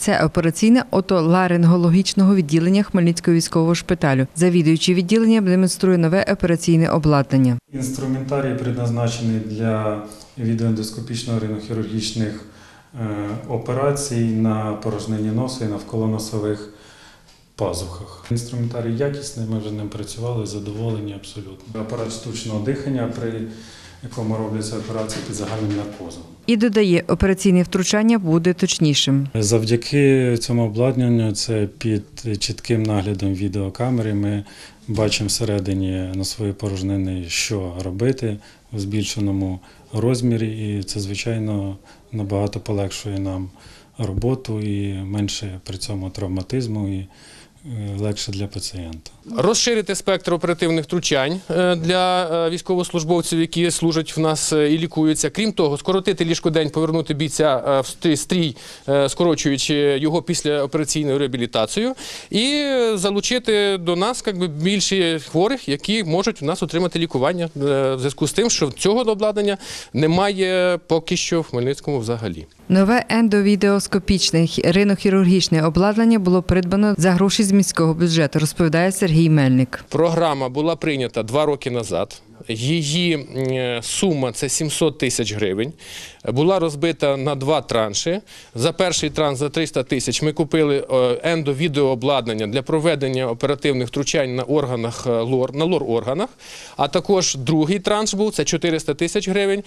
Це операційне отоларингологічного відділення Хмельницького військового шпиталю. Завідуючий відділення демонструє нове операційне обладнання. Інструментарій предназначений для відеоендоскопічно-ринохірургічних е, операцій на порожненні носу і навколоносових пазухах. Інструментарій якісний, ми вже ним працювали, задоволені абсолютно. Апарат штучного дихання, при якому робляться операції під загальним наркозом. І додає, операційне втручання буде точнішим. Завдяки цьому обладнанню, це під чітким наглядом відеокамери, ми бачимо всередині носової порожнини, що робити в збільшеному розмірі, і це, звичайно, набагато полегшує нам роботу і менше при цьому травматизму і легше для пацієнта. Розширити спектр оперативних втручань е, для е, військовослужбовців, які служать в нас е, і лікуються. Крім того, скоротити ліжкодень, повернути бійця в стрій- скорочуючи його після операційною реабілітацією, і залучити до нас якби, більше хворих, які можуть у нас отримати лікування в зв'язку з тим, що цього обладнання немає поки що в Хмельницькому взагалі. Нове ендовідеоскопічне ринохірургічне обладнання було придбано за гроші з міського бюджету, розповідає Сергій Мельник. Програма була прийнята два роки назад. Її е, сума це 700 тисяч гривень. Була розбита на два транші. За перший транш за 300 тисяч ми купили е, ендовідеообладнання для проведення оперативних втручань на органах е, лор, на лор-органах. А також другий транш був це 400 тисяч гривень.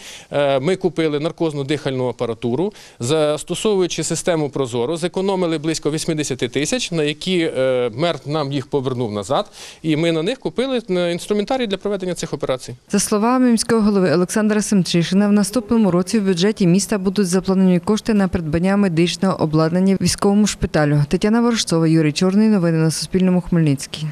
Ми купили наркозну дихальну апаратуру, застосовуючи систему Прозоро, зекономили близько 80 тисяч, на які мер нам їх повернув назад. І ми на них купили інструментарій для проведення цих операцій. За словами міського голови Олександра Семчишина, в наступному році в бюджеті міста будуть заплановані кошти на придбання медичного обладнання військовому шпиталю. Тетяна Ворожцова, Юрій Чорний. Новини на Суспільному. Хмельницький.